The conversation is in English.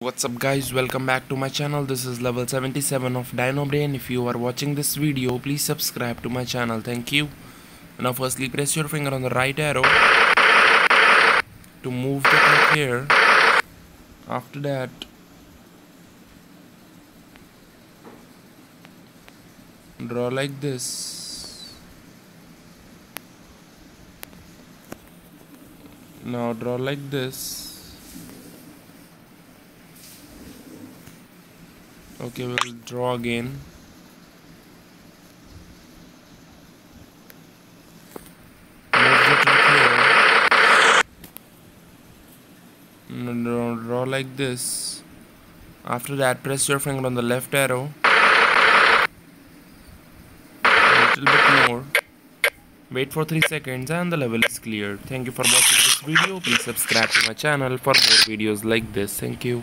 What's up guys? Welcome back to my channel. This is level 77 of Dino Brain. If you are watching this video please subscribe to my channel. Thank you. Now firstly press your finger on the right arrow to move the clock here. After that draw like this. Now draw like this okay we'll draw again. Draw like this. After that press your finger on the left arrow. A little bit more. Wait for 3 seconds and the level is cleared thank you for watching this video. Please subscribe to my channel for more videos like this. Thank you